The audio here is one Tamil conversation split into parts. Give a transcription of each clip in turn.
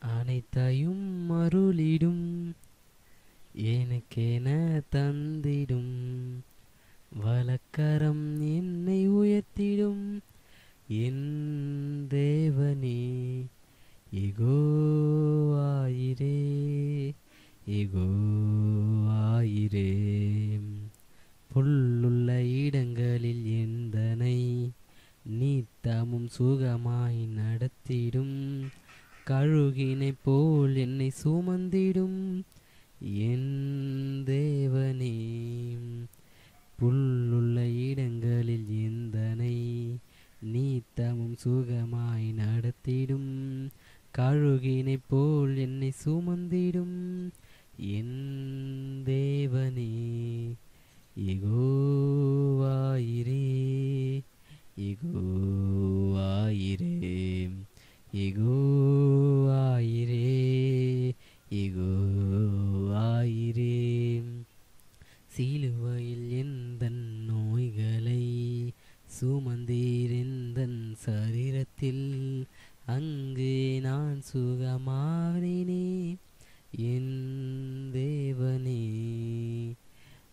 அனைத்தையும் அருளிடும். எனக்கென தந்திடும். வழக்கரம் என்னை உயர்த்திடும். என் தேவனே எகோவாயிரே எகோவாயிரே. புல்லுள்ள இடங்களில் எந்தனை நீத்தமும் சுகமாய் நடத்திடும். கழுகினை போல் என்னை சுமந்திடும் என் தேவனே. புல்லுள்ள இடங்களில் எந்தனை நீத்தமும் சுகமாய் நடத்திடும். கழுகினை போல் என்னை சுமந்திடும் என் தேவனே. எகோ சிலுவையில் எந்த நோய்களை? சுமந்தீரெந்தன் சரீரத்தில்? அங்கு நான் சுகமானேனே என் தேவனே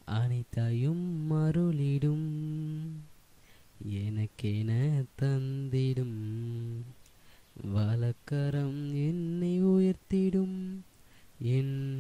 அனைத்தையும் மருளிடும் எனக்கென தந்திடும். வழக்கரம் என்னை உயர்த்திடும் என்